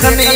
come in.